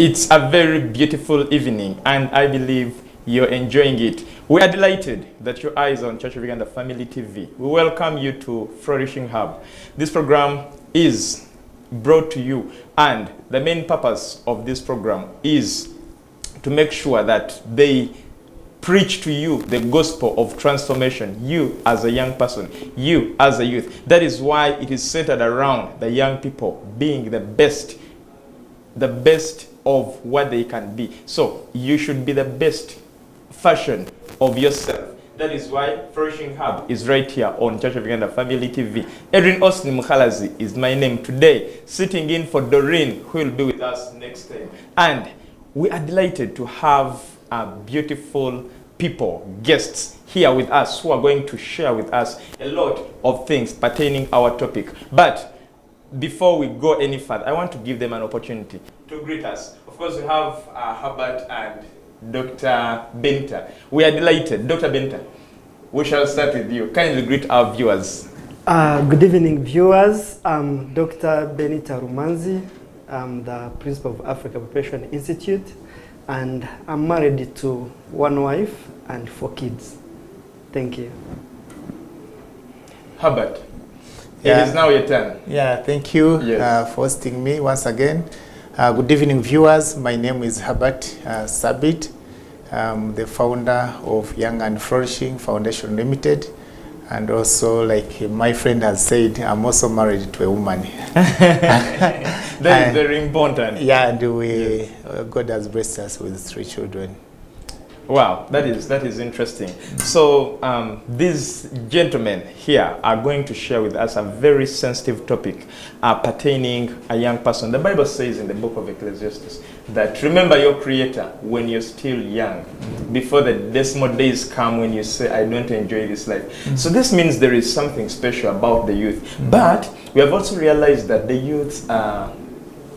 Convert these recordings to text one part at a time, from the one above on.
it's a very beautiful evening, and I believe you're enjoying it. We are delighted that your eyes on Church of Uganda Family TV. We welcome you to Flourishing Hub. This program is brought to you, and the main purpose of this program is to make sure that they preach to you the gospel of transformation, you as a young person, you as a youth. That is why it is centered around the young people being the best, the best of what they can be. So you should be the best version of yourself. That is why Flourishing Hub is right here on Church of Uganda Family TV. Erin Austin Mukhalazi is my name today, sitting in for Doreen, who will be with us next time. And we are delighted to have uh, beautiful people, guests here with us who are going to share with us a lot of things pertaining our topic. But before we go any further, I want to give them an opportunity to greet us. Of course, we have uh, Herbert and Dr. Benta. We are delighted. Dr. Benta, we shall start with you. Kindly greet our viewers. Uh, good evening, viewers. I'm Dr. Benita Rumanzi. I'm the principal of Africa Preparation Institute, and I'm married to one wife and four kids. Thank you. Herbert, Yeah. it is now your turn. Yeah, thank you Yes. uh, for hosting me once again. Uh, good evening, viewers. My name is Herbert uh, Sabit. I'm the founder of Young and Flourishing Foundation Limited. And also, like my friend has said, I'm also married to a woman. That is very important. yeah, and we, uh, God has blessed us with three children. Wow, that is that is interesting. So um, these gentlemen here are going to share with us a very sensitive topic uh, pertaining a young person. The Bible says in the book of Ecclesiastes that remember your Creator when you're still young, before the dismal days come when you say, "I don't enjoy this life." So this means there is something special about the youth. But we have also realized that the youth are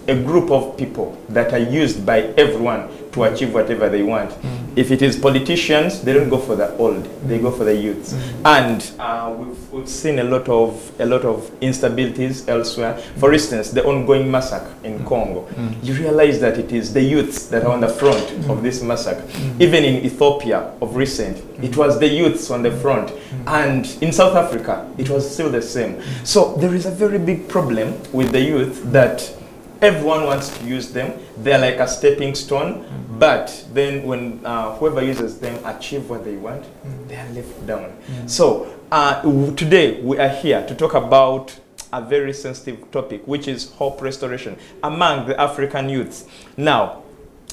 a group of people that are used by everyone to achieve whatever they want. Mm. If it is politicians, they don't go for the old; they go for the youths. Mm. And uh, we've, we've seen a lot of a lot of instabilities elsewhere. For instance, the ongoing massacre in mm. Congo. You realize that it is the youths that are on the front of this massacre. Even in Ethiopia of recent, it was the youths on the front. And in South Africa, it was still the same. So there is a very big problem with the youth that everyone wants to use them. They're like a stepping stone, but then when uh, whoever uses them achieve what they want, they are left down. So uh, today we are here to talk about a very sensitive topic, which is hope restoration among the African youths. Now,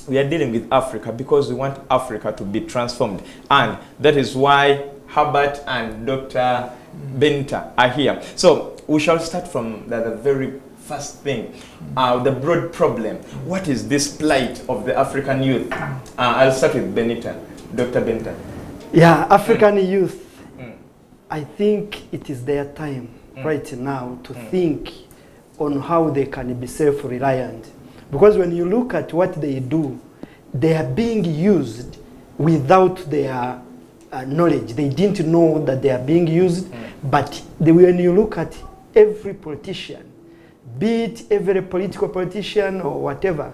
we are dealing with Africa because we want Africa to be transformed. And that is why Herbert and Dr. Benta are here. So we shall start from the, the very first thing, uh, the broad problem. What is this plight of the African youth? Uh, I'll start with Benita, Dr. Benita. Yeah, African youth, Mm. I think it is their time Mm. right now to Mm. think on how they can be self-reliant. Because when you look at what they do, they are being used without their uh, knowledge. They didn't know that they are being used, but they, when you look at every politician, be it every political politician or whatever,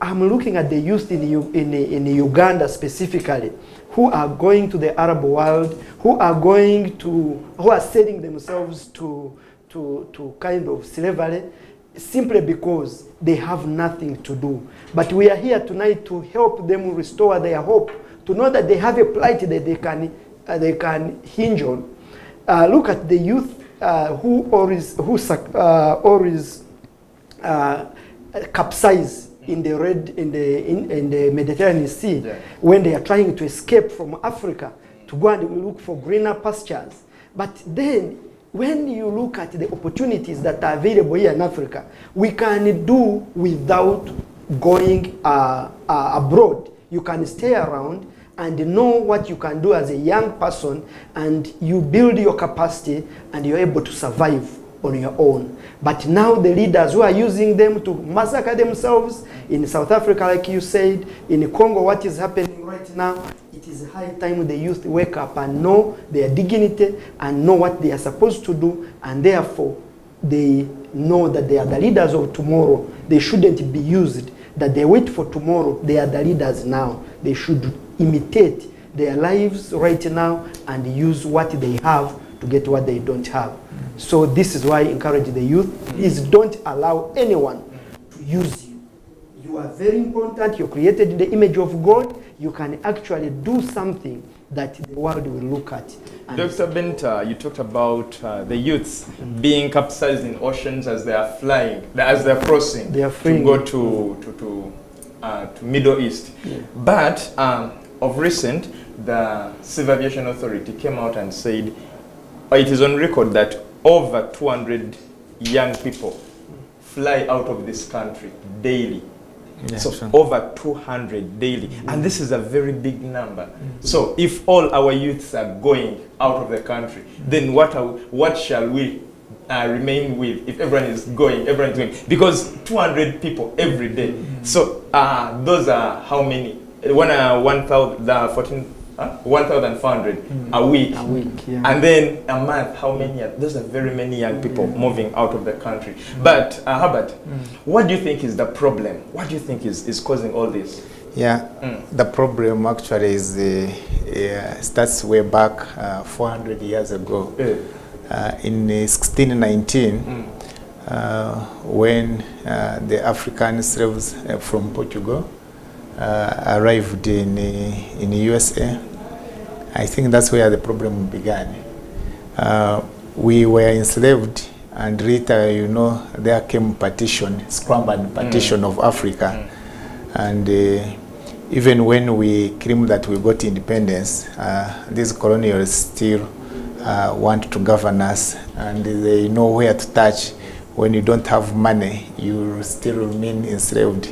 I'm looking at the youth in, U- in, in Uganda specifically who are going to the Arab world, who are going to, who are selling themselves to, to, to kind of slavery simply because they have nothing to do. But we are here tonight to help them restore their hope, to know that they have a plight that they can, uh, they can hinge on. Uh, look at the youth uh, who always, who uh, always uh, capsize in the red in the in, in the Mediterranean Sea Yeah. when they are trying to escape from Africa to go and look for greener pastures. But then when you look at the opportunities that are available here in Africa, we can do without going uh, uh, abroad. You can stay around and know what you can do as a young person and you build your capacity and you're able to survive on your own. But now the leaders who are using them to massacre themselves in South Africa, like you said, in Congo, what is happening right now, it is high time the youth wake up and know their dignity and know what they are supposed to do, and therefore they know that they are the leaders of tomorrow. They shouldn't be used that they wait for tomorrow. They are the leaders now. They should imitate their lives right now and use what they have to get what they don't have. So this is why I encourage the youth is don't allow anyone to use you. You are very important. You're created in the image of God. You can actually do something that the world will look at. And Dr. Benta, you talked about uh, the youths being capsized in oceans as they are flying, as they are crossing They are to go to to to, uh, to Middle East. Yeah. But um, of recent, the Civil Aviation Authority came out and said uh, it is on record that over 200 young people fly out of this country daily. Yeah, so sure. over 200 daily. And this is a very big number. So if all our youths are going out of the country then what are, what shall we uh, remain with if everyone is going everyone is going because 200 people every day. So uh, those are how many Uh, one uh, 1000 uh, 14 uh, 1400 a week a week, yeah. and then a month, how many? Are, those are very many young people moving out of the country. But uh, Herbert, what do you think is the problem? What do you think is, is causing all this? Yeah, Mm. the problem actually is uh, uh, starts way back uh, 400 years ago. Uh, in uh, 1619, Mm. uh, when uh, the African slaves uh, from Portugal uh, arrived in in USA, I think that's where the problem began. Uh, we were enslaved, and later, you know, there came partition, scrambled partition of Africa, and. Uh, even when we claim that we got independence, uh, these colonials still uh, want to govern us and they know where to touch. When you don't have money, you still remain enslaved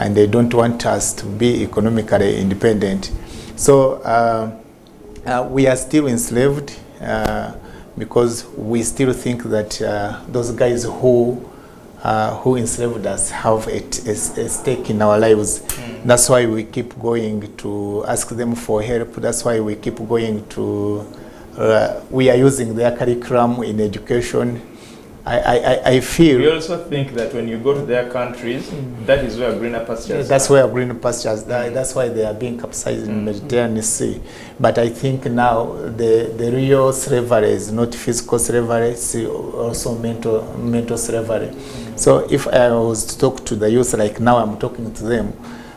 and they don't want us to be economically independent. So uh, uh, we are still enslaved uh, because we still think that uh, those guys who uh, who enslaved us have a, t- a s- a stake in our lives. That's why we keep going to ask them for help. That's why we keep going to. Uh, we are using their curriculum in education. I, I, I- I feel. We also think that when you go to their countries, mm. that is where greener pastures That's are. where greener pastures. that- That's why they are being capsized mm. in the Mediterranean Sea. But I think now the, the real slavery is not physical slavery, it's also mental mental slavery. Mm. So if I was to talk to the youth like now I'm talking to them,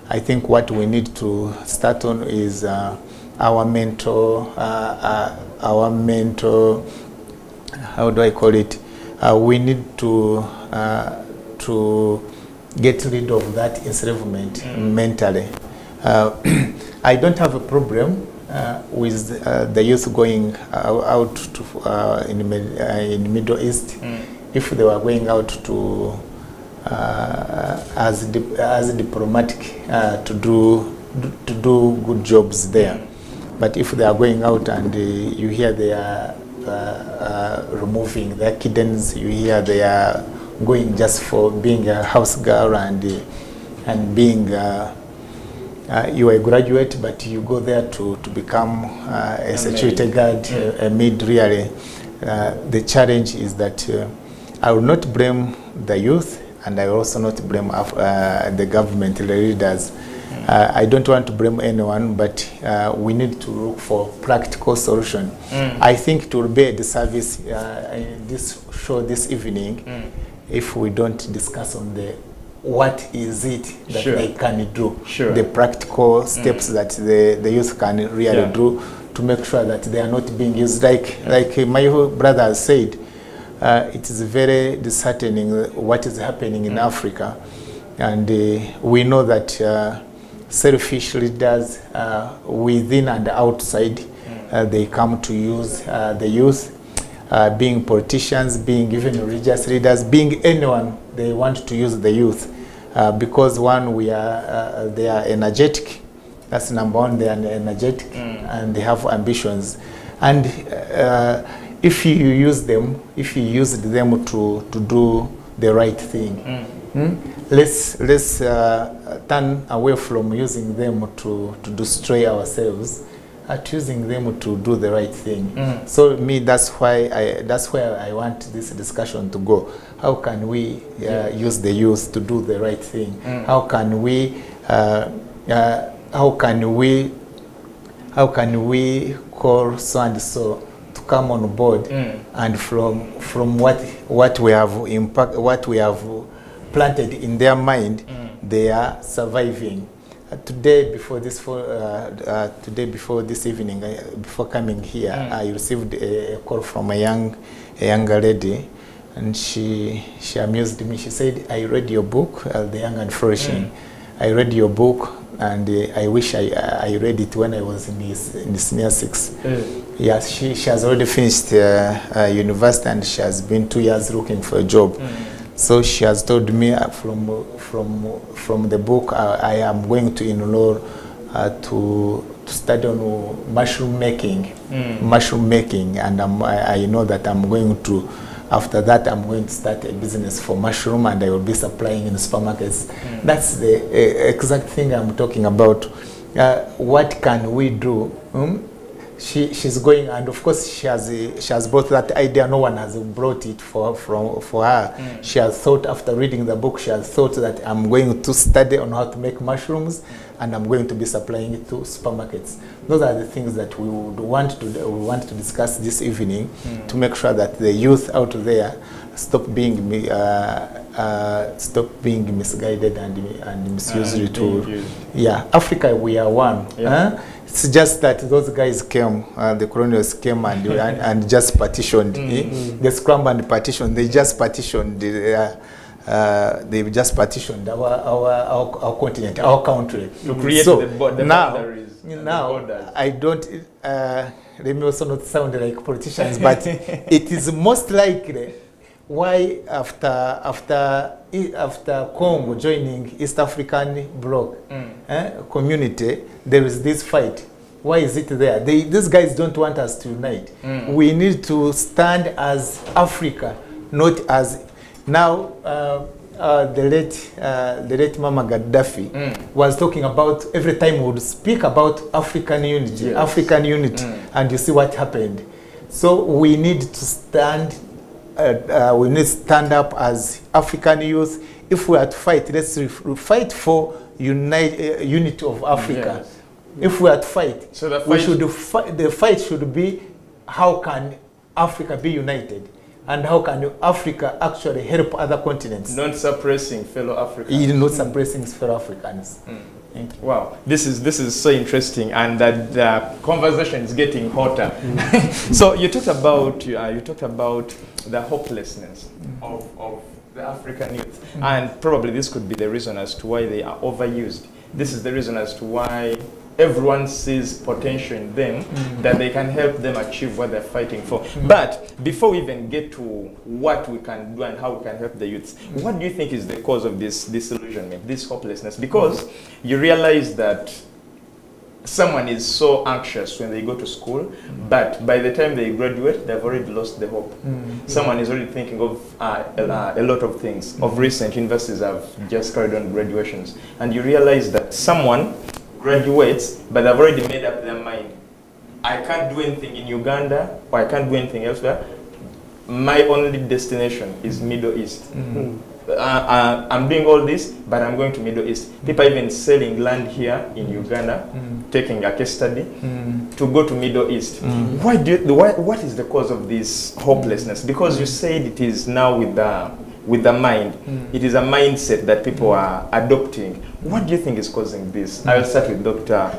I think what we need to start on is uh, our mental, uh, uh, our mental how do I call it? Uh, we need to uh, to get rid of that enslavement mm. mentally. Uh, I don't have a problem uh, with uh, the youth going uh, out to, uh, in, the uh, in Middle East mm. if they were going out to uh, as dip- as diplomatic uh, to do to do good jobs there. But if they are going out and uh, you hear they are removing their kittens, you hear they are going just for being a house girl and uh, and being uh, uh, you are a graduate, but you go there to, to become uh, a, A security maid. guard, a, a maid really. Uh, the challenge is that uh, I will not blame the youth and I will also not blame uh, the government, the leaders. Uh, I don't want to blame anyone, but uh, we need to look for practical solution. Mm. I think it will be a disservice uh, in this show this evening mm. if we don't discuss on the what is it that Sure. they can do, Sure. the practical steps mm. that the, the youth can really Yeah. do to make sure that they are not being used. Like, yeah. like my brother has said, uh, it is very disheartening what is happening in Africa. And uh, we know that uh, selfish leaders uh, within and outside, uh, they come to use uh, the youth. Uh, being politicians, being even religious leaders, being anyone, they want to use the youth uh, because one, we are uh, they are energetic. That's number one. They are energetic mm. and they have ambitions. And uh, if you use them, if you used them to to do the right thing, hmm, let's let's uh, turn away from using them to to destroy ourselves. at using them to do the right thing. Mm. So me, that's why I, that's where I want this discussion to go. How can we uh, Yeah. use the youth to do the right thing? Mm. How can we, uh, uh, how can we, how can we call so and so to come on board Mm. and from from what what we have impact what we have planted in their mind Mm. they are surviving uh, today before this for, uh, uh, today before this evening uh, before coming here Mm. i received a, a call from a young a younger lady and she she amused me she said i read your book uh, the young and flourishing Mm. i read your book and uh, i wish i i read it when i was in his in senior six Mm. Yes, she, she has already finished uh, uh, university and she has been two years looking for a job. Mm. So she has told me uh, from from from the book uh, I am going to enroll uh, to to study on mushroom making, Mm. mushroom making, and I'm, I, I know that I'm going to. After that, I'm going to start a business for mushroom, and I will be supplying in supermarkets. Mm. That's the uh, exact thing I'm talking about. Uh, what can we do? Hmm? She she's going and of course she has a, she has brought that idea no one has brought it for from for her Mm. she has thought after reading the book she has thought that i'm going to study on how to make mushrooms and i'm going to be supplying it to supermarkets those are the things that we would want to we want to discuss this evening Mm. to make sure that the youth out there stop being uh, uh, stop being misguided and and misused uh, to yeah, Africa, we are one. Yeah. huh? It's just that those guys came, uh, the colonials came and, and, and just partitioned. eh? -hmm. They scrambled and partitioned. They just partitioned. Uh, uh, they just partitioned our, our, our, our continent, our country. To create so the bo- the now, boundaries the now borders. I don't. Uh, let me also not sound like politicians, but it is most likely why after after after Congo joining East African bloc Mm. eh, community, there is this fight. Why is it there? They, these guys don't want us to unite. Mm. We need to stand as Africa, not as now. Uh, uh, the late uh, the late Mama Gaddafi Mm. was talking about every time we would speak about African unity, Yes. African unity, Mm. and you see what happened. So we need to stand. Uh, uh, we need to stand up as African youth. If we are to fight, let's fight for unite, uh, unity of Africa. Yes. If we are to fight, So the we fight- should fi- the fight should be how can Africa be united, and how can Africa actually help other continents, Not suppressing fellow Africans. not suppressing fellow Africans. Mm. Thank you. Wow, this is this is so interesting, and that the conversation is getting hotter. Mm. so you talked about uh, you talked about the hopelessness mm. of, of the African youth, mm. and probably this could be the reason as to why they are overused. This is the reason as to why everyone sees potential in them that they can help them achieve what they're fighting for. But before we even get to what we can do and how we can help the youths, what do you think is the cause of this disillusionment, this hopelessness? Because you realize that someone is so anxious when they go to school, but by the time they graduate, they've already lost the hope. Someone is already thinking of uh, a, uh, a lot of things. Of recent, universities have just carried on graduations, and you realize that someone graduates, but they've already made up their mind. I can't do anything in Uganda, or I can't do anything elsewhere. My only destination is Middle East. Mm-hmm. Hmm. Uh, uh, I'm doing all this, but I'm going to Middle East. People are even selling land here in mm-hmm. Uganda, mm-hmm. taking a case study to go to Middle East. Why do you, why, what is the cause of this hopelessness? Because you said it is now with the with the mind. It is a mindset that people are adopting. What do you think is causing this? I will start with Dr.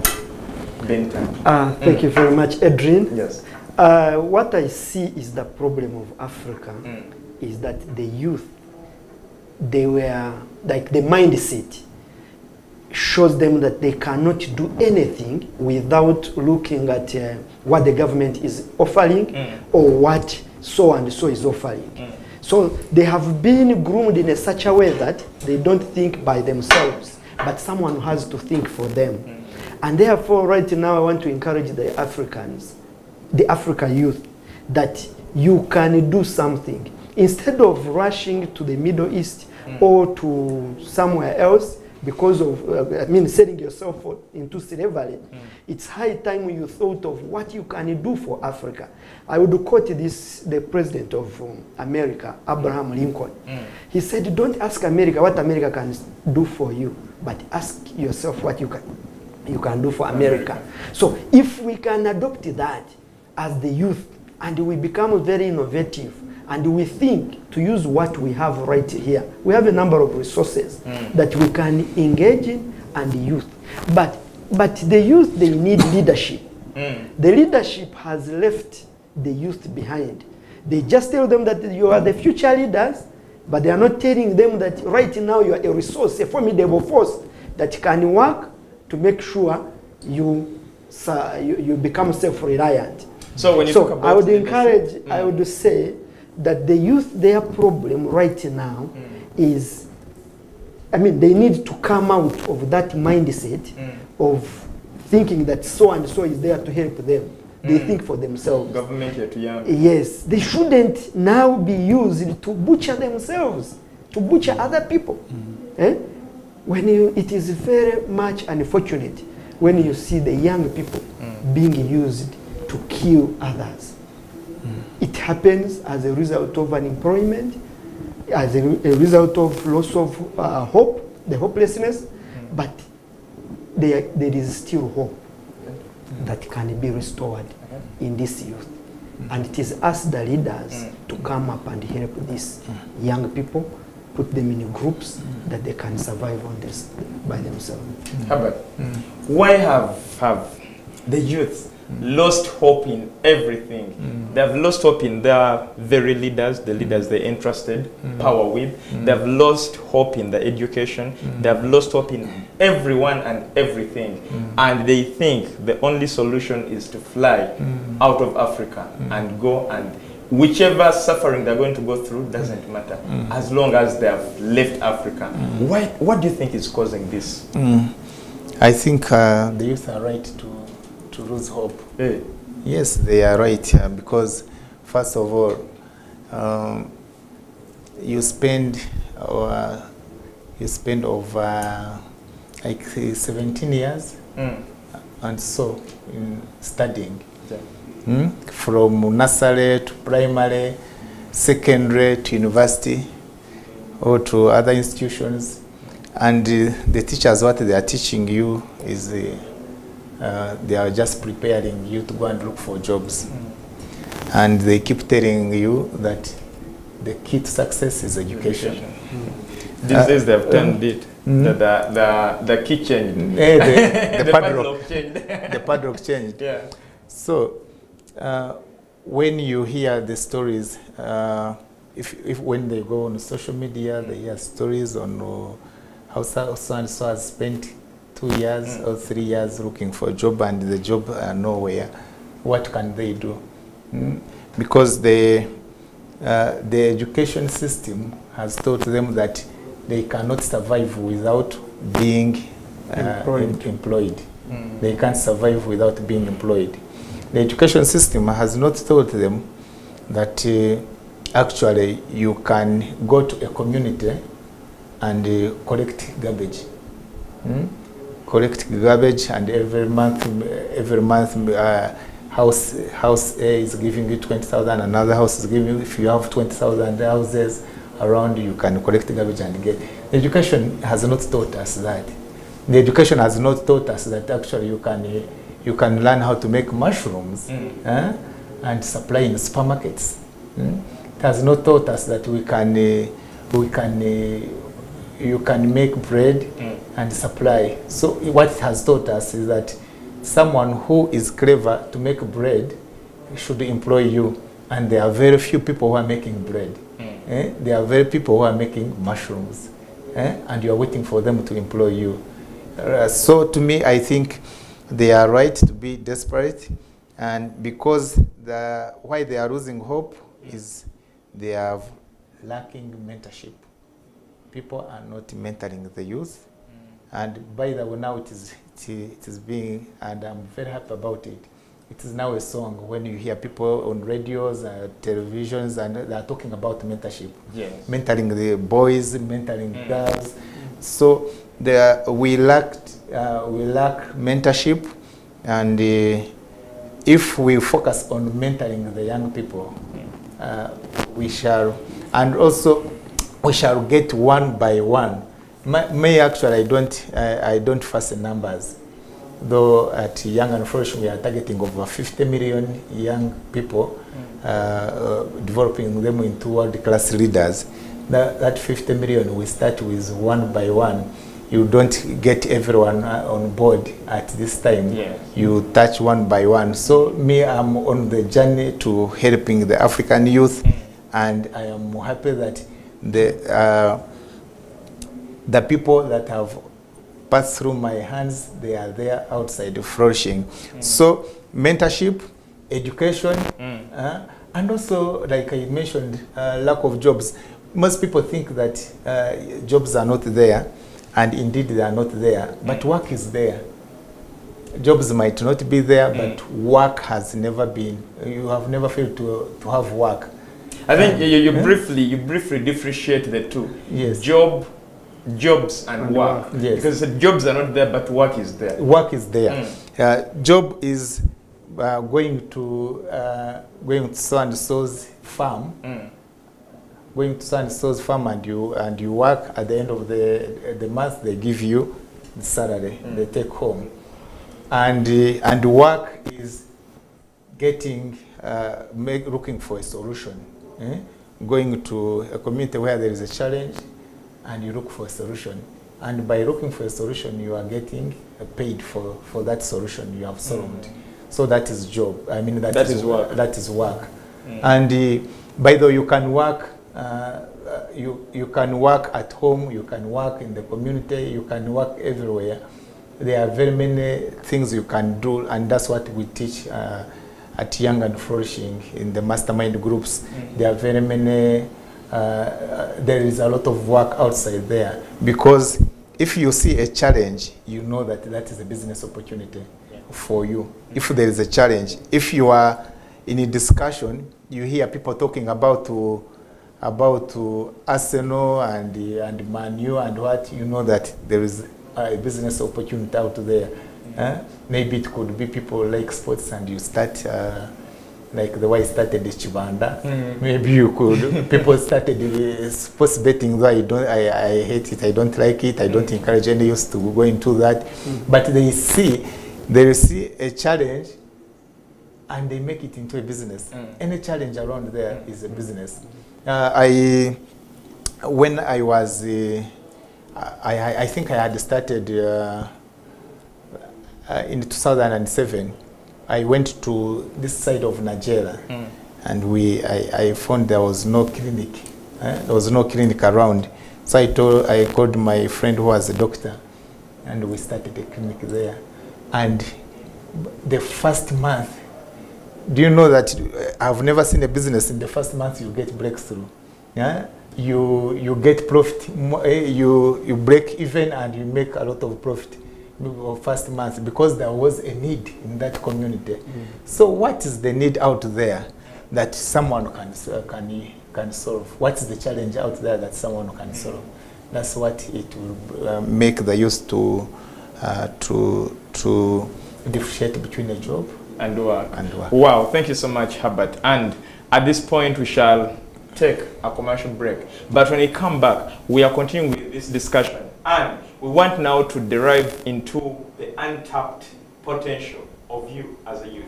Benton. Uh, thank you very much, Adrian. Yes. Uh, what I see is the problem of Africa Mm. is that the youth, they were like the mindset shows them that they cannot do anything without looking at uh, what the government is offering Mm. or what so and so is offering. So they have been groomed in a such a way that they don't think by themselves, but someone has to think for them. And therefore, right now, I want to encourage the Africans, the African youth, that you can do something. Instead of rushing to the Middle East Mm. or to somewhere else, because of, uh, I mean, selling yourself for, into slavery, it's high time you thought of what you can do for Africa. I would quote this, the president of um, America, Abraham Lincoln. He said, don't ask America what America can do for you, but ask yourself what you can, you can do for America. So if we can adopt that as the youth and we become very innovative and we think to use what we have right here, we have a number of resources hmm. that we can engage in and use. But, but the youth, they need leadership. Hmm. The leadership has left the youth behind. They just tell them that you are the future leaders, but they are not telling them that right now you are a resource, a formidable force that can work to make sure you, sa- you, you become self-reliant. So when you so talk about I would encourage, I hmm. would say that the youth, their problem right now mm. is, I mean, they need to come out of that mindset mm. of thinking that so and so is there to help them. They mm. think for themselves. Government here to young. Yes, they shouldn't now be used to butcher themselves, to butcher other people. Mm-hmm. Eh? When you, it is very much unfortunate when you see the young people being used to kill others. It happens as a result of unemployment, as a, a result of loss of uh, hope, the hopelessness, but there, there is still hope that can be restored in this youth. And it is us, the leaders, to come up and help these young people, put them in groups that they can survive on this by themselves. Mm. How Herbert, why have, have the youth lost hope in everything? Mm. They have lost hope in their very leaders, the mm. leaders they entrusted mm. power with. They have lost hope in the education. They have lost hope in everyone and everything. And they think the only solution is to fly out of Africa and go and whichever suffering they're going to go through doesn't matter as long as they have left Africa. Why, what do you think is causing this? I think uh, the youth are right to, to lose hope. Hey. Yes, they are right uh, because, first of all, um, you spend uh, you spend over like uh, 17 years mm, and so in studying yeah. mm? from nursery to primary, secondary to university or to other institutions. And uh, the teachers, what they are teaching you is uh, uh, they are just preparing you to go and look for jobs. And they keep telling you that the key to success is education. These Uh, days they have turned it. mm. The, the, the, the key changed. Eh, the, the, padlock, padlock changed. the padlock changed. yeah. So, uh, when you hear the stories, uh, if, if when they go on social media, they hear stories on uh, how so and so has spent two years Mm. or three years looking for a job and the job uh, nowhere, what can they do? Mm? Because the uh, the education system has taught them that they cannot survive without being uh, Employed. em- employed. Mm. They can't survive without being employed. The education system has not taught them that uh, actually you can go to a community and uh, collect garbage. Hmm? Collect garbage, and every month, every month, uh, house house A is giving you twenty thousand. Another house is giving you. If you have twenty thousand houses around, you can collect garbage and get. Education has not taught us that. The education has not taught us that actually you can uh, you can learn how to make mushrooms Mm. eh, and supply in supermarkets. Mm? It has not taught us that we can uh, we can uh, you can make bread Mm. and supply. So what it has taught us is that someone who is clever to make bread should employ you, and there are very few people who are making bread. Mm. Eh? There are very people who are making mushrooms, eh? and you are waiting for them to employ you. Uh, so to me, I think they are right to be desperate, and because the why they are losing hope is they are lacking mentorship. People are not mentoring the youth, and by the way, now it is it, is being, and I'm very happy about it. It is now a song when you hear people on radios, uh, televisions, and they are talking about mentorship Yes. mentoring the boys, mentoring Mm. girls, So there, we lacked, uh, we lack mentorship, and uh, if we focus on mentoring the young people, uh, we shall, and also we shall get one by one. May actually, I don't, I, I don't fuss in numbers. Though at Young and Fresh we are targeting over 50 million young people, uh, uh, developing them into world-class leaders. That, that 50 million, we start with one by one. You don't get everyone uh, on board at this time. Yes. You touch one by one. So me, I'm on the journey to helping the African youth, and I am happy that the uh, the people that have passed through my hands, they are there outside flourishing. Mm. So mentorship, education, Mm. uh, and also, like I mentioned, uh, lack of jobs. Most people think that uh, jobs are not there, and indeed they are not there, mm. but work is there. Jobs might not be there, mm. but work has never been, you have never failed to, to have work. I think you, you Yeah. briefly you briefly differentiate the two. Yes. Job, jobs, and, And work. work. Yes. Because the jobs are not there, but work is there. Work is there. Mm. Uh, job is uh, going to uh, going to so and so's farm, Mm. going to so and so's farm, and you and you work. At the end of the the month, they give you the salary. Mm. They take home, and uh, and work is getting uh, make, looking for a solution. Eh? Going to a community where there is a challenge, and you look for a solution. And by looking for a solution, you are getting paid for, for that solution you have solved. So that is job. I mean that, That is work. That is work. Mm. And uh, by the way, you can work. Uh, you you can work at home. You can work in the community. You can work everywhere. There are very many things you can do, and that's what we teach uh, at Young and Flourishing in the mastermind groups. Mm. -hmm. There are very many. Uh, uh, there is a lot of work outside there because if you see a challenge, you know that that is a business opportunity Yeah. for you. Mm -hmm. If there is a challenge, if you are in a discussion, you hear people talking about to, about to Arsenal and uh, and Manu and what, you know that there is a business opportunity out there. Eh? Maybe it could be people like sports and you start. Uh, like the way I started Chibanda. Mm. Maybe you could. People started uh, sports betting, though I don't. I, I hate it. I don't like it. I don't encourage any youth to go into that. But they see, they see a challenge, and they make it into a business. Mm. Any challenge around there is a business. Uh, I, when I was, uh, I, I, I think I had started uh, uh, in 2007. I went to this side of Nigeria Mm. and we I, I found there was no clinic. eh, There was no clinic around. So I told I called my friend who was a doctor and we started a clinic there. And the first month, do you know that uh, I've never seen a business in the first month you get breakthrough. Yeah? You you get profit, eh, you you break even and you make a lot of profit of first month because there was a need in that community. So what is the need out there that someone can uh, can can solve? What is the challenge out there that someone can solve? That's what it will uh, make the youth to uh, to to differentiate between a job And work. and work. Wow, thank you so much, Herbert. And at this point, we shall take a commercial break. But when we come back, we are continuing with this discussion. And we want now to derive into the untapped potential of you as a youth.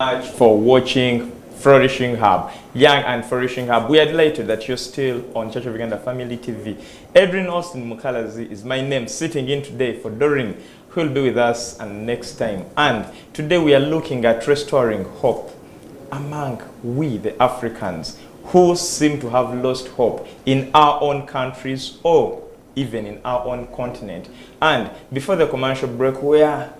much for watching Flourishing Hub, Young and Flourishing Hub. We are delighted that you're still on Church of Uganda Family TV. Edwin Austin Mukalazi is my name, sitting in today for Doreen, who will be with us and next time. And today we are looking at restoring hope among we, the Africans, who seem to have lost hope in our own countries or even in our own continent. And before the commercial break, we are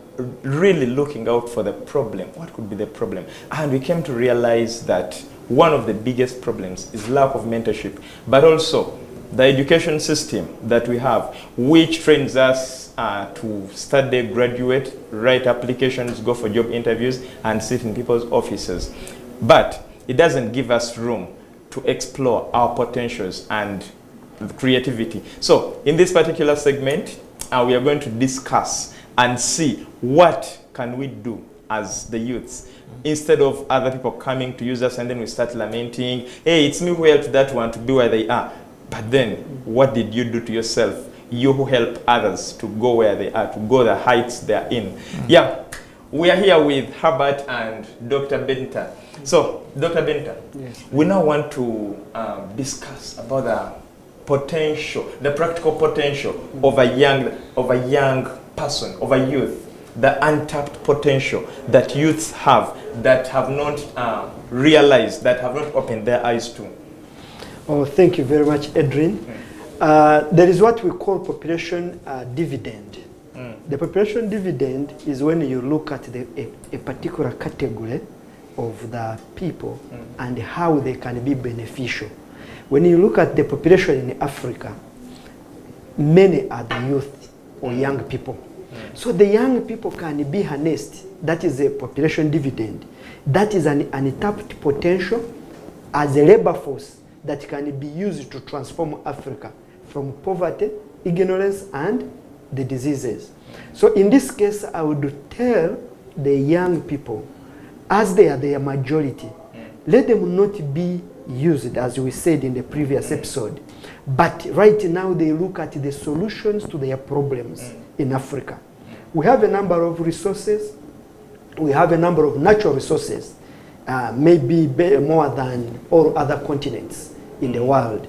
really looking out for the problem. What could be the problem? And we came to realize that one of the biggest problems is lack of mentorship, but also the education system that we have, which trains us uh, to study, graduate, write applications, go for job interviews, and sit in people's offices. But it doesn't give us room to explore our potentials and creativity. So, in this particular segment, uh, we are going to discuss and see what can we do as the youths instead of other people coming to use us and then we start lamenting, hey, it's me who helped that one to be where they are. But then, what did you do to yourself? You who help others to go where they are, to go the heights they are in. Yeah, we are here with Herbert and Dr. Benta. So, Dr. Benta, Yes. we now want to um, discuss about the potential, the practical potential of a young, of a young person, of a youth, the untapped potential that youths have that have not uh, realized, that have not opened their eyes to. Oh, thank you very much, Edrin. Uh, there is what we call population uh, dividend. Mm. The population dividend is when you look at the, a, a particular category of the people and how they can be beneficial. When you look at the population in Africa, many are the youth or young people. So the young people can be harnessed. That is a population dividend. That is an untapped potential as a labor force that can be used to transform Africa from poverty, ignorance, and the diseases. So in this case, I would tell the young people, as they are the majority, let them not be used, as we said in the previous episode, but right now they look at the solutions to their problems in Africa. We have a number of resources, we have a number of natural resources, uh, maybe more than all other continents in the world.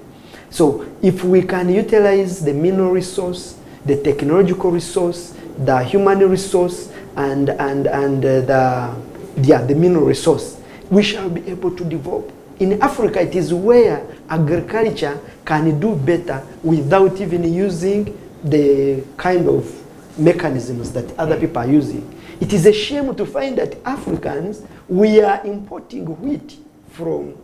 So if we can utilize the mineral resource, the technological resource, the human resource, and, and, and uh, the, yeah, the mineral resource, we shall be able to develop. In Africa, it is where agriculture can do better without even using the kind of mechanisms that other people are using. It is a shame to find that Africans, we are importing wheat from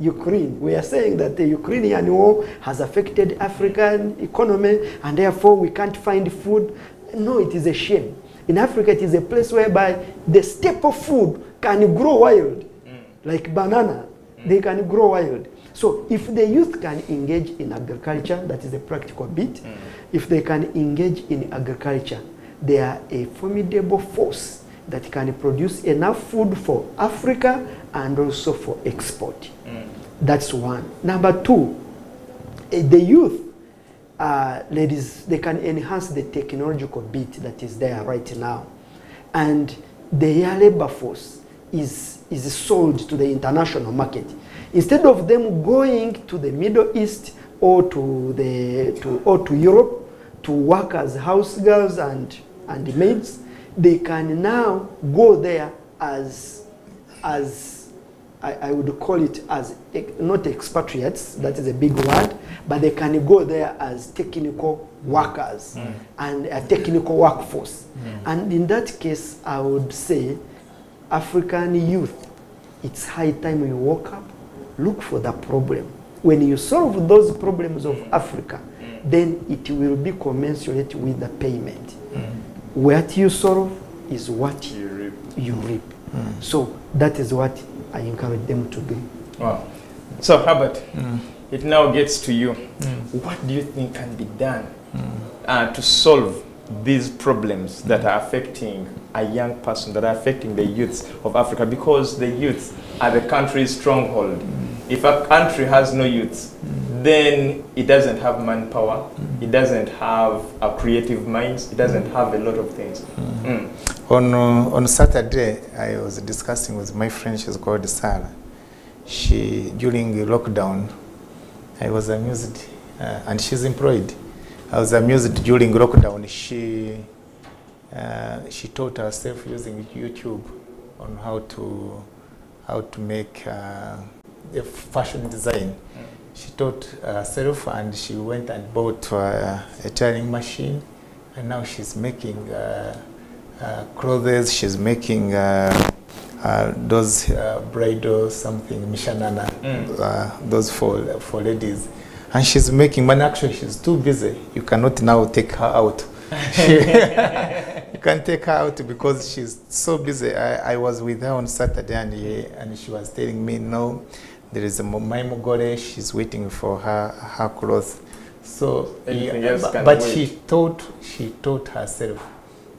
Ukraine. We are saying that the Ukrainian war has affected African economy and therefore we can't find food. No, it is a shame. In Africa, it is a place whereby the staple food can grow wild, mm. like banana. Mm. They can grow wild. So if the youth can engage in agriculture, that is a practical bit. mm. If they can engage in agriculture, they are a formidable force that can produce enough food for Africa and also for export. That's one. Number two, eh, the youth, uh, ladies, they can enhance the technological bit that is there right now. And their labor force is, is sold to the international market. Instead of them going to the Middle East or to, the, to, or to Europe to work as house girls and, and maids, they can now go there as, as I, I would call it as not expatriates, that is a big word, but they can go there as technical workers hmm. and a technical workforce. Hmm. And in that case, I would say African youth, it's high time you woke up, look for the problem. When you solve those problems of hmm. Africa, then it will be commensurate with the payment. What you solve is what You reap. you reap. So that is what I encourage them to be. Wow. So, Herbert, hmm. it now gets to you. Hmm. What do you think can be done uh, to solve these problems that hmm. are affecting a young person, that are affecting the youths of Africa? Because the youths are the country's stronghold. If a country has no youths, then it doesn't have manpower, it doesn't have a creative minds, it doesn't have a lot of things. Mm. On, uh, on Saturday, I was discussing with my friend, she's called Sarah. She, during the lockdown, I was amused, uh, and she's employed. I was amused during lockdown. She, uh, she taught herself using YouTube on how to, how to make uh, a fashion design. She taught herself and she went and bought uh, a turning machine and now she's making uh, clothes, she's making uh, uh, those uh, bridal something, mushanana, Mm. uh, those for, for ladies. And she's making money. Actually, she's too busy. You cannot now take her out. you can't take her out because she's so busy. I, I was with her on Saturday and, he, and she was telling me, no, there is a mo- my mogore, she's waiting for her, her clothes. So, yeah, but, but she taught, she taught herself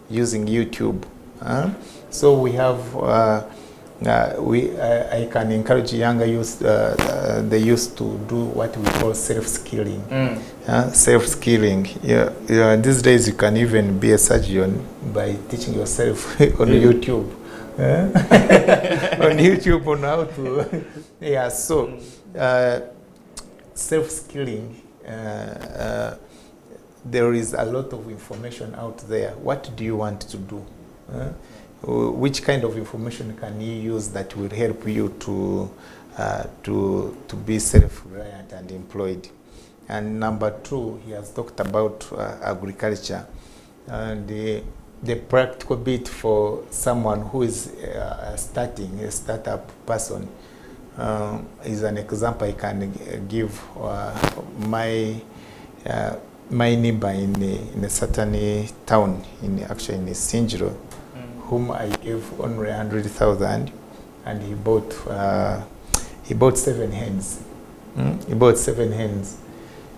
using YouTube. huh? So we have, uh, uh, we, I I can encourage younger youth, uh, uh, the youth to do what we call self-skilling. Mm. Uh, self-skilling. Yeah, yeah. These days you can even be a surgeon by teaching yourself on Yeah. YouTube. Uh, on YouTube on how to. yeah. So, uh, self-skilling. There is a lot of information out there. What do you want to do? Uh, wh- which kind of information can you use that will help you to uh, to to be self-reliant and employed? And number two, he has talked about uh, agriculture and the, the practical bit for someone who is uh, starting a startup person um, is an example I can give. Uh, my uh, my neighbor in a, in a certain town, in actually in Sinjiro, whom I gave only hundred thousand, and he bought uh, he bought seven hens. Mm? He bought seven hens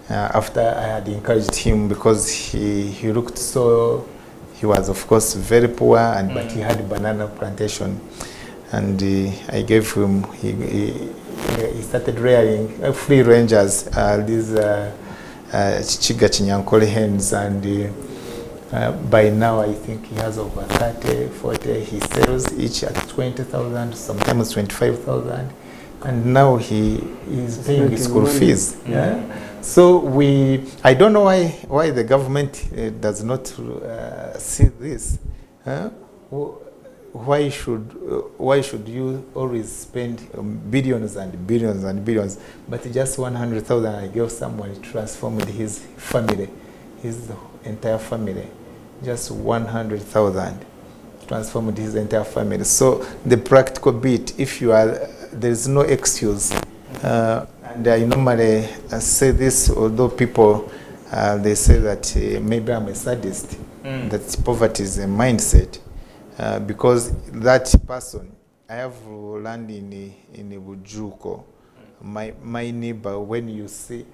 uh, after I had encouraged him because he he looked so. He was of course very poor, and but he had banana plantation, and uh, I gave him. He, he, he started rearing uh, free rangers. Uh, these. Uh, Chichiga Chinyankole hands and uh, by now I think he has over 30, 40. He sells each at 20,000, sometimes 25,000. And now he is paying his school money. fees. Yeah. So we, I don't know why, why the government uh, does not uh, see this. Huh? Wh- Why should, uh, why should you always spend um, billions and billions and billions, but just 100,000 I gave someone transformed his family, his entire family, just 100,000 transformed his entire family. So the practical bit, if you are, there is no excuse. Uh, and I normally uh, say this, although people, uh, they say that uh, maybe I'm a sadist, Mm. that poverty is a mindset. Uh, because that person, I have land in, in Bujuko, my, my neighbor, when you see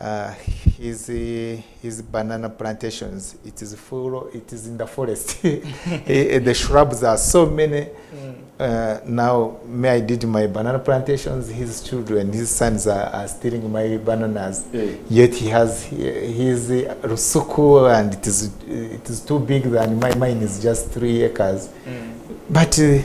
uh, his, his banana plantations, it is full, it is in the forest. The shrubs are so many. Mm. Uh, now, me, I did my banana plantations, his children, his sons are, are stealing my bananas. Yeah. Yet he has his rusuku and it is, it is too big than my mine is just three acres. Mm. But uh,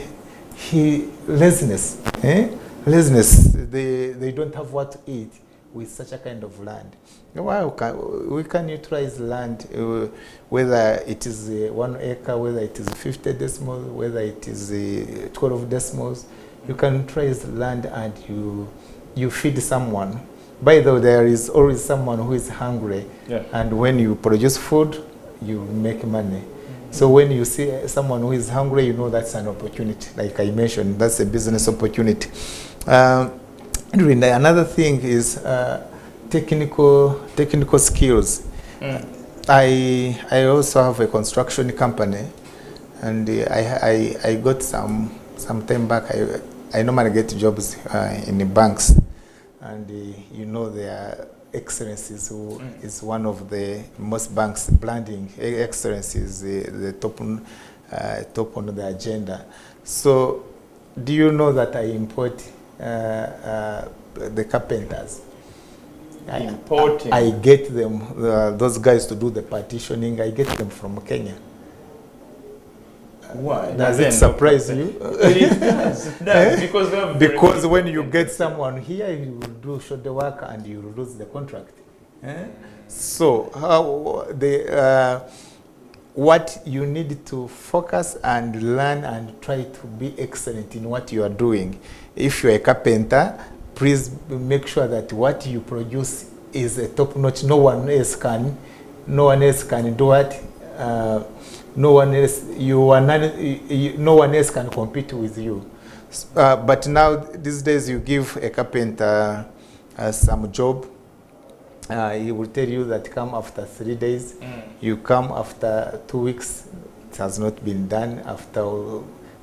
he laziness, eh? laziness. They they don't have what to eat with such a kind of land. Well, can, we can utilize land, uh, whether it is uh, one acre, whether it is 50 decimals, whether it is uh, 12 decimals. You can utilize land and you you feed someone. By the way, there is always someone who is hungry, Yeah. and when you produce food, you make money. So when you see someone who is hungry, you know that's an opportunity. Like I mentioned, that's a business opportunity. Um, and another thing is uh, technical technical skills. Mm. I I also have a construction company, and uh, I, I I got some some time back. I I normally get jobs uh, in the banks, and uh, you know their excellencies who Mm. is one of the most banks branding excellencies the, the top on, uh, top on the agenda. So, do you know that I import the carpenters? Importing. I, I get them, uh, those guys to do the partitioning. I get them from Kenya. Why? Does it surprise you? It does. It does. Because we have Because when you get someone here, you will do shoulder work and you will lose the contract. Eh? So, how the uh, what you need to focus and learn and try to be excellent in what you are doing. If you're a carpenter, please make sure that what you produce is a top notch. No one else can, no one else can do it. Uh, no one else, you are not, you, no one else can compete with you. Uh, but now these days you give a carpenter uh, some job. Uh, he will tell you that come after three days Mm. you come after two weeks, it has not been done after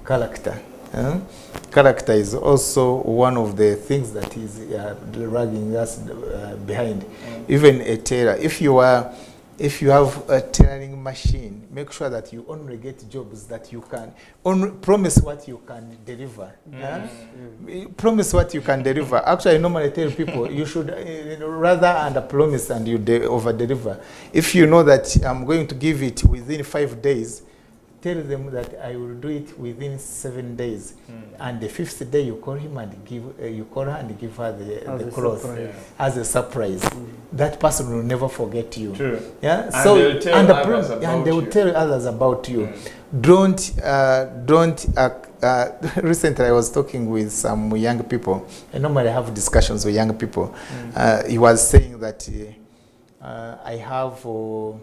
character. Huh? Character is also one of the things that is uh, dragging us uh, behind. Even a tailor, if you are, if you have a tailoring machine, make sure that you only get jobs that you can, only promise what you can deliver. huh? Promise what you can deliver. Actually, I normally tell people you should uh, rather under promise and you de- over deliver. If you know that I'm going to give it within five days, tell them that I will do it within seven days. And the fifth day, you call him and give, uh, you call her and give her the, As the a cloth surprise. as a surprise. That person will never forget you. True. Yeah. And so they'll tell the others pro- about and they will you. tell others about you. Don't uh, don't. Uh, uh, recently, I was talking with some young people. I normally have discussions with young people. Uh, he was saying that uh, uh, I have. Uh,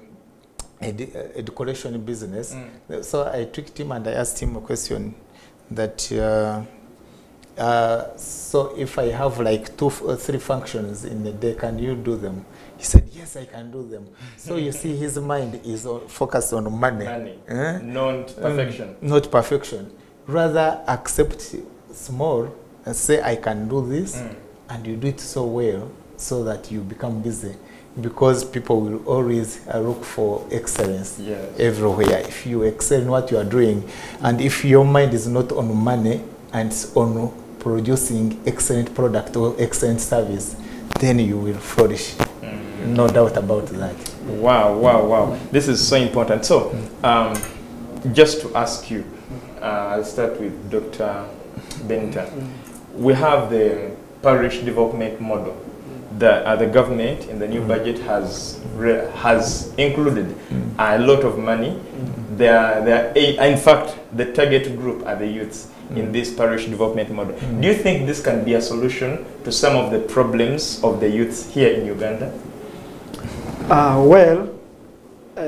a, de- a decoration business. So I tricked him and I asked him a question that uh, uh, so if I have like two or three functions in a day, can you do them? He said, yes, I can do them. so you see, his mind is focused on money, Money. Eh? Not perfection. Mm, not perfection. Rather accept small and say, I can do this, Mm. and you do it so well so that you become busy. Because people will always uh, look for excellence Yes. everywhere. If you excel in what you are doing, and if your mind is not on money and it's on producing excellent product or excellent service, then you will flourish. No doubt about that. Wow, wow, wow. This is so important. So, um, just to ask you, uh, I'll start with Dr. Benton. We have the parish development model. The, uh, the government in the new budget has re- has included a lot of money. There, are- there are eight, in fact, the target group are the youths in this parish development model. Do you think this can be a solution to some of the problems of the youths here in Uganda? Uh, well, uh,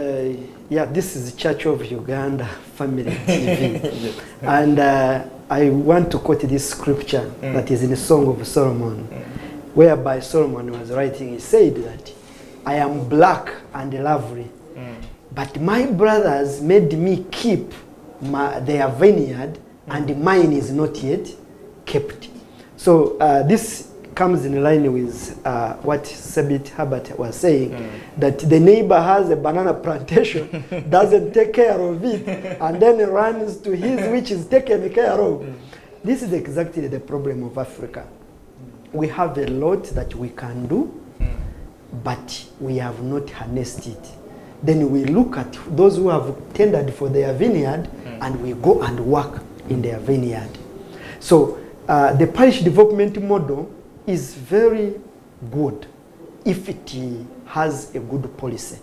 yeah, this is the Church of Uganda Family TV. And uh, I want to quote this scripture that is in the Song of Solomon, whereby Solomon was writing, he said that, I am black and lovely, mm. but my brothers made me keep my, their vineyard, and mine is not yet kept. So uh, this comes in line with uh, what Sabit Herbert was saying, mm. that the neighbor has a banana plantation, doesn't take care of it, and then runs to his which is taken care of. Mm. This is exactly the problem of Africa. We have a lot that we can do, but we have not harnessed it. Then we look at those who have tendered for their vineyard and we go and work in their vineyard. So uh, the parish development model is very good if it has a good policy.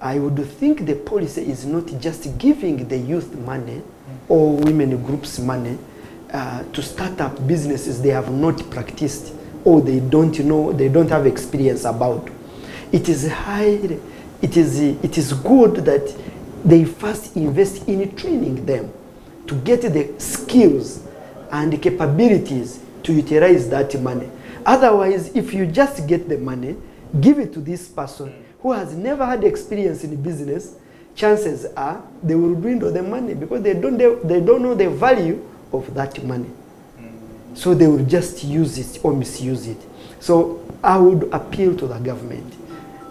I would think the policy is not just giving the youth money or women groups money uh, to start up businesses they have not practiced or they don't know, they don't have experience about. It is high, it is, it is good that they first invest in training them to get the skills and the capabilities to utilize that money. Otherwise, if you just get the money, give it to this person who has never had experience in business, chances are they will dwindle the money because they don't, they, they don't know the value of that money. So they will just use it or misuse it. So I would appeal to the government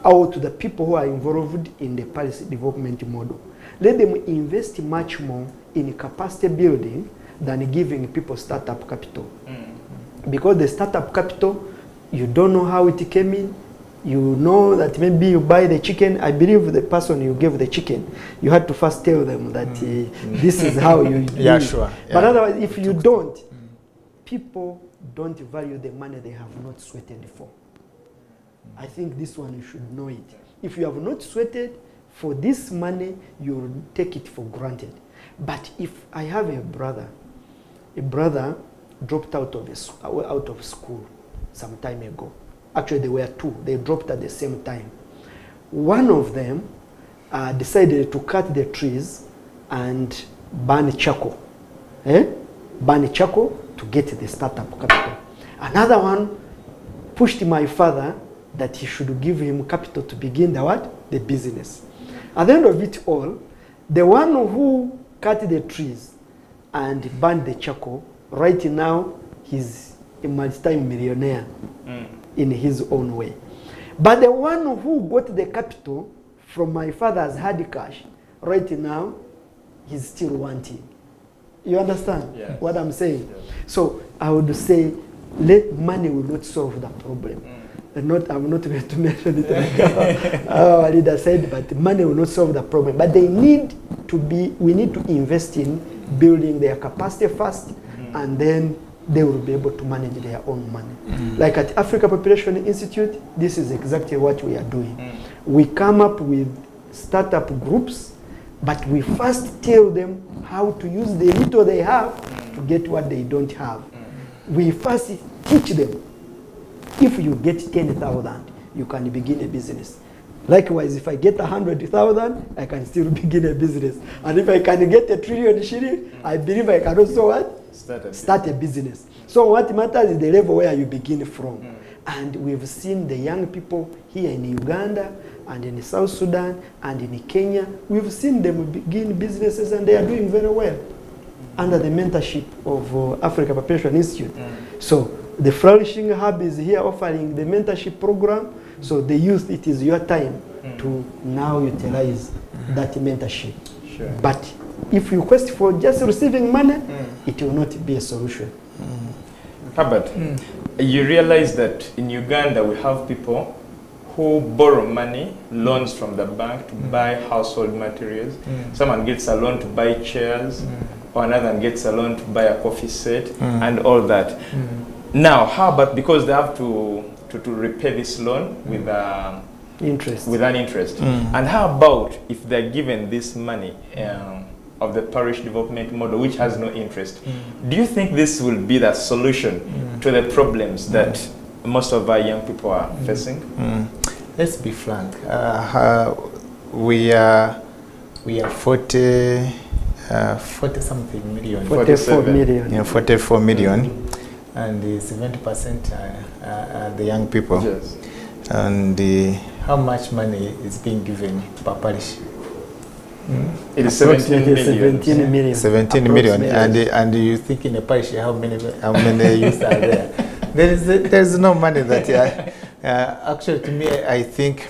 or to the people who are involved in the policy development model. Let them invest much more in capacity building than giving people startup capital. Mm. Because the startup capital, you don't know how it came in. You know that maybe you buy the chicken. I believe the person you gave the chicken, you had to first tell them that uh, this is how you do Yeah, sure. But Yeah. otherwise, if you don't, people don't value the money they have not sweated for. I think this one you should know it. If you have not sweated for this money, you take it for granted. But if I have a brother, a brother dropped out of, a, out of school some time ago. Actually, there were two. They dropped at the same time. One of them uh, decided to cut the trees and burn charcoal. Eh? Burn charcoal to get the startup capital. Another one pushed my father that he should give him capital to begin the what? The business. At the end of it all, The one who cut the trees and burned the charcoal, right now, he's a multi-time millionaire Mm. In his own way. But the one who got the capital from my father's hard cash, right now, he's still wanting. You understand Yes. what I'm saying? Yes. So I would say, let money will not solve the problem. Mm. And not, I'm not going to mention it like our leader said, but money will not solve the problem. But they need to be, we need to invest in building their capacity first, mm. and then they will be able to manage their own money. Mm. Like at Africa Population Institute, this is exactly what we are doing. Mm. We come up with startup groups, but we first tell them how to use the little they have to get what they don't have. We first teach them if you get 10,000, you can begin a business. Likewise, if I get 100,000, I can still begin a business. And if I can get a trillion shilling, I believe I can also what? Start a Start a business. So what matters is the level where you begin from. Mm. And we've seen the young people here in Uganda and in South Sudan and in Kenya. We've seen them begin businesses and they are doing very well under the mentorship of uh, Africa Perpetual Institute. Mm. So the Flourishing Hub is here offering the mentorship program. So the youth, it is your time mm. to now utilize that mentorship. Sure. But if you quest for just receiving money, mm. it will not be a solution. Mm. Herbert, mm. you realize that in Uganda we have people who borrow money, loans from the bank to buy household materials. Someone gets a loan to buy chairs, or another gets a loan to buy a coffee set, and all that. Now, how about because they have to, to, to repay this loan with, um, Interest. with an interest? And how about if they're given this money um, of the parish development model, which has no interest? Do you think this will be the solution to the problems that most of our young people are facing? Mm. Let's be frank. Uh, uh, we are we are 40, uh, 40 something million. 44 47. Yeah, 44 million, and 70 percent are, are, are the young people. Yes. And uh, how much money is being given per parish? It is 17 million. 17 million. 17 million. And and you think in a parish how many how many youth are there? There is there is no money that. Uh, uh, actually, to me, I think.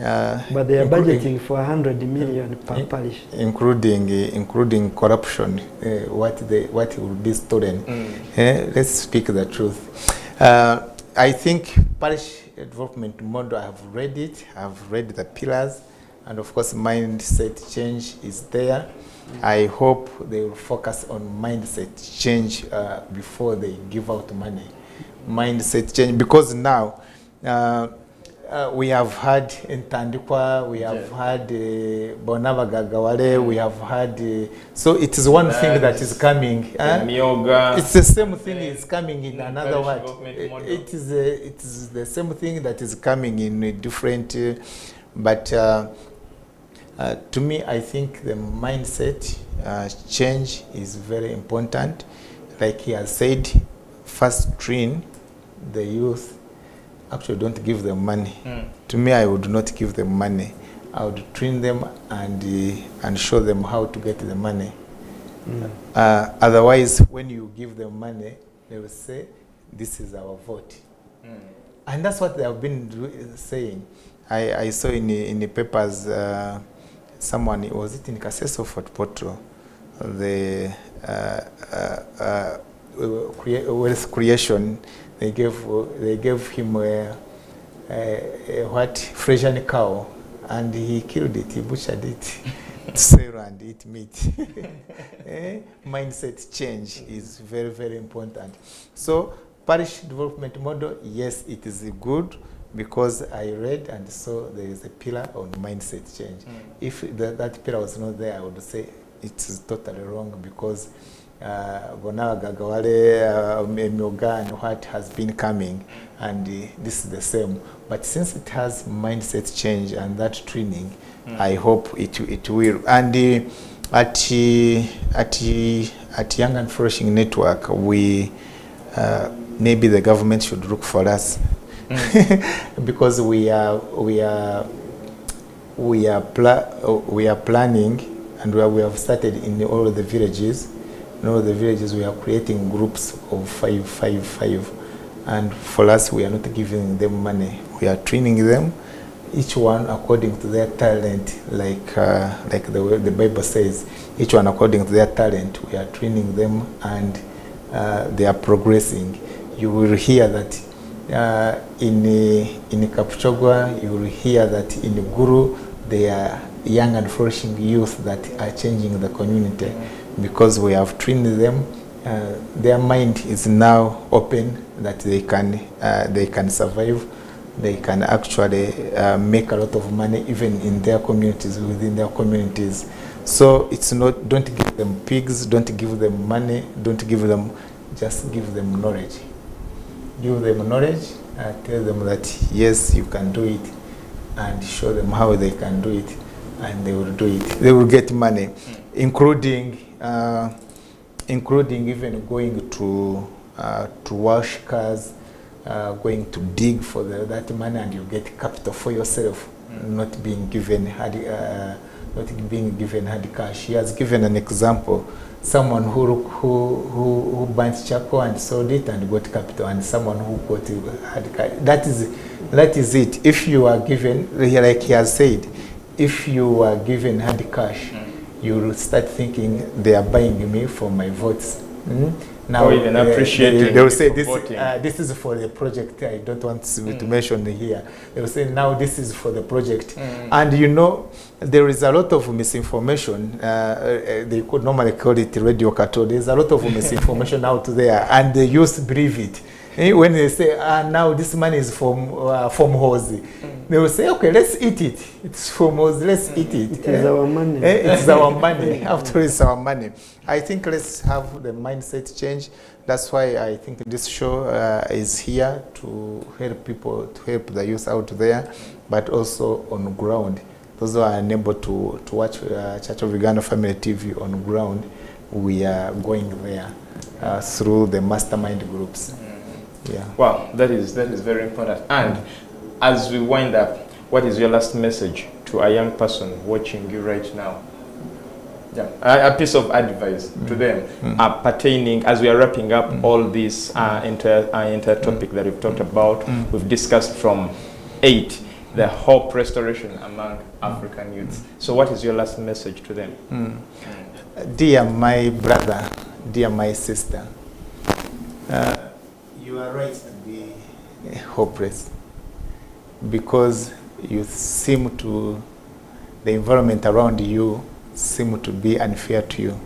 Uh, But they are budgeting for 100 million per parish. including uh, including corruption, uh, what they what will be stolen. Mm. uh, let's speak the truth. Uh, I think parish development model. I have read it. I've read the pillars, and of course, mindset change is there. I hope they will focus on mindset change uh, before they give out money. Mindset change because now. Uh, uh, we have had Ntandikwa, we have Yeah. had uh, Bonna Bagaggawale, we have had. Uh, so it is one thing that is coming. Huh? Myoga. It's the same thing Yeah. is coming in another word. It, is a, it is the same thing that is coming in a different, uh, but uh, to me, I think the mindset uh, change is very important. Like he has said, first train the youth. Actually, don't give them money. Mm. To me, I would not give them money. I would train them and uh, and show them how to get the money. Uh, otherwise, when you give them money, they will say, "This is our vote," Mm. and that's what they have been do- saying. I, I saw in the, in the papers uh, someone was it in Kasese Fort Portal, the uh, uh, uh, wealth creation. They gave they gave him a, a, a what Friesian cow, and he killed it. He butchered it. sell and eat meat. eh? Mindset change is very, very important. So, parish development model, yes, it is good because I read and saw there is a pillar on mindset change. Mm. If the, that pillar was not there, I would say it is totally wrong because uh, Bona Gagawale, uh, Myoga, and what has been coming, and uh, this is the same. But since it has mindset change and that training, Mm. I hope it it will. And uh, at uh, at uh, at Young and Flourishing Network, we uh, maybe the government should look for us because we are we are we are we are planning and where we have started in all the villages. In all the villages, we are creating groups of five, five, five. And for us, we are not giving them money. We are training them, each one according to their talent, like, uh, like the, way the Bible says, each one according to their talent. We are training them and uh, they are progressing. You will hear that uh, in, in Kapchogwa, you will hear that in Guru, they are young and flourishing youth that are changing the community because we have trained them. Uh, their mind is now open that they can, uh, they can survive. They can actually uh, make a lot of money even in their communities, within their communities. So it's not, don't give them pigs, don't give them money, don't give them, just give them knowledge. Give them knowledge, uh, tell them that yes, you can do it, and show them how they can do it, and they will do it. They will get money, including, uh, including even going to, uh, to wash cars, uh, going to dig for the, that money, and you get capital for yourself, mm. not being given hard, uh, not being given hard cash. He has given an example. Someone who, who, who, who burnt charcoal and sold it and got capital, and someone who got hard cash. That is, that is it. If you are given, like he has said, if you are given hard cash, you will start thinking they are buying me for my votes. Mm? Now, Or even uh, appreciating they, they will say this, uh, this is for the project. I don't want to, to mention here. They will say now this is for the project. mm. And you know, there is a lot of misinformation. Uh, uh, they could normally call it radio cattle. There's a lot of misinformation out there, and the youth believe it. Eh, When they say, ah, now this money is from uh, from Hosi, they will say, okay, let's eat it. It's from Hosi, let's eat it. It is Eh? our money. Eh, it's our money. After all, it's our money. I think let's have the mindset change. That's why I think this show uh, is here to help people, to help the youth out there, but also on ground. Those who are unable to, to watch uh, Church of Uganda Family TV on ground, we are going there uh, through the mastermind groups. Yeah. Wow, that is that is very important. And as we wind up, what is your last message to a young person watching you right now? Yeah, a, a piece of advice to them uh, pertaining as we are wrapping up all this uh, entire uh, entire topic that we've talked about. We've discussed from eight the hope restoration among African youths. So, what is your last message to them? Dear my brother, dear my sister, uh, right to be hopeless because you seem to, the environment around you seem to be unfair to you.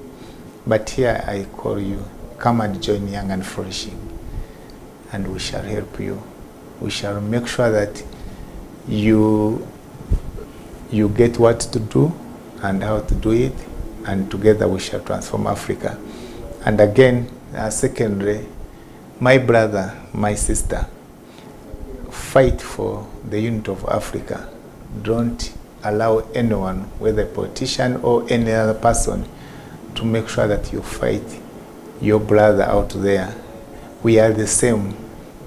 But here I call you, come and join Young and Flourishing, and we shall help you. We shall make sure that you you get what to do and how to do it, and together we shall transform Africa. And again, uh, secondly, my brother, my sister, fight for the unity of Africa. Don't allow anyone, whether a politician or any other person, to make sure that you fight your brother out there. We are the same.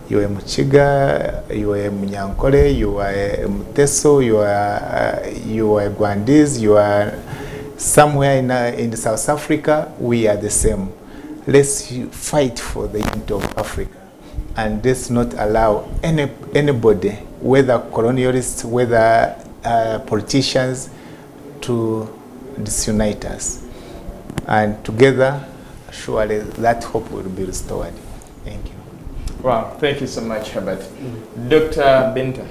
You are Mchiga, you are Munyankole, you are Muteso, you are, uh, you are Gwandese, you are somewhere in, uh, in South Africa, we are the same. Let's fight for the unity of Africa. And let's not allow any, anybody, whether colonialists, whether uh, politicians, to disunite us. And together, surely that hope will be restored. Thank you. Wow, thank you so much, Herbert. Dr. Benta,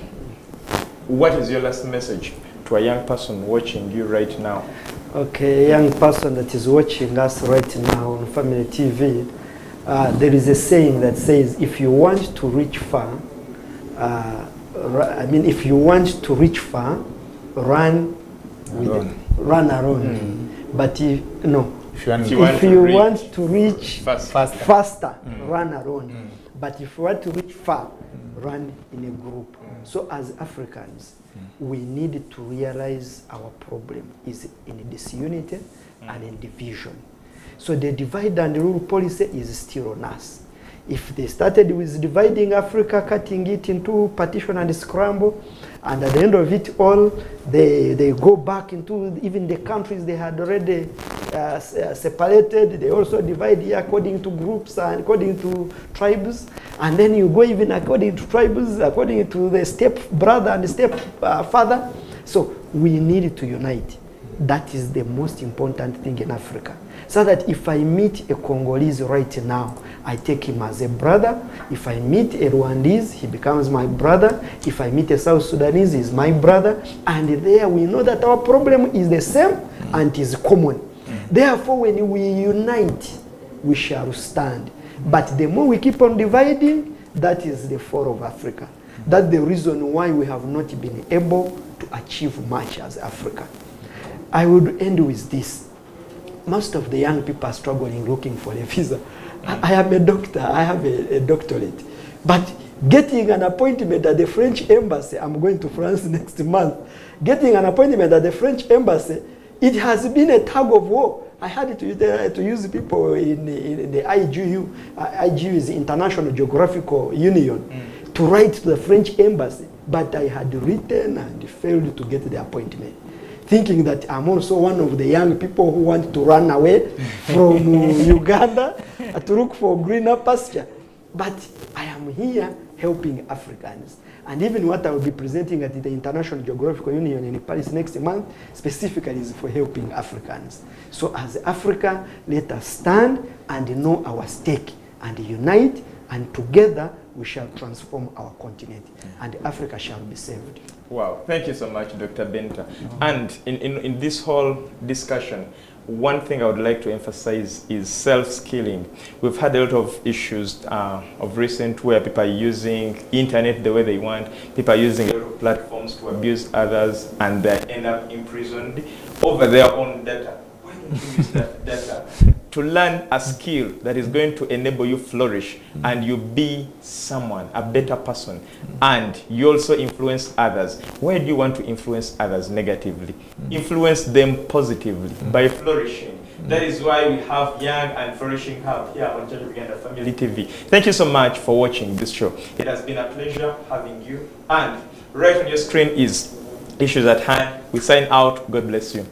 what is your last message to a young person watching you right now? Okay, a young person that is watching us right now on Family TV, uh, there is a saying that says, if you want to reach far, uh, I mean, if you want to reach far, run with Alone. run alone. Hmm. But if, no, If you want If you want to you reach want to reach Fast. faster, faster, run hmm. alone. Hmm. But if you want to reach far, run in a group. So as Africans, we need to realize our problem is in disunity and in division. So the divide and rule policy is still on us. If they started with dividing Africa, cutting it into partition and scramble, and at the end of it all, they, they go back into even the countries they had already uh, uh, separated. They also divide here according to groups and according to tribes. And then you go even according to tribes, according to the step brother and step uh, father. So we need to unite. That is the most important thing in Africa. So that if I meet a Congolese right now, I take him as a brother. If I meet a Rwandese, he becomes my brother. If I meet a South Sudanese, he's my brother. And there we know that our problem is the same and is common. Therefore, when we unite, we shall stand. But the more we keep on dividing, that is the fall of Africa. That's the reason why we have not been able to achieve much as Africa. I would end with this. Most of the young people are struggling looking for a visa. I, I am a doctor, I have a, a doctorate. But getting an appointment at the French embassy, I'm going to France next month, getting an appointment at the French embassy, it has been a tug of war. I had to, use- to use people in, in, the IGU, uh, IGU is the International Geographical Union, to write to the French embassy. But I had written and failed to get the appointment thinking that I'm also one of the young people who want to run away from Uganda uh, to look for greener pasture. But I am here helping Africans. And even what I will be presenting at the International Geographical Union in Paris next month specifically is for helping Africans. So as Africa, let us stand and know our stake and unite and together we shall transform our continent and Africa shall be saved. Wow, thank you so much, Dr. Benta. And in, in, in this whole discussion, one thing I would like to emphasize is self-skilling. We've had a lot of issues uh, of recent where people are using internet the way they want. People are using platforms to abuse others and they end up imprisoned over their own data. Why don't you use that data to learn a skill that is going to enable you flourish and you be someone, a better person, and you also influence others. Where do you want to influence others negatively? Influence them positively by flourishing. That is why we have Young and Flourishing Hub here on Church Uganda Family TV. Thank you so much for watching this show. It has been a pleasure having you. And right on your screen is issues at hand. We sign out. God bless you.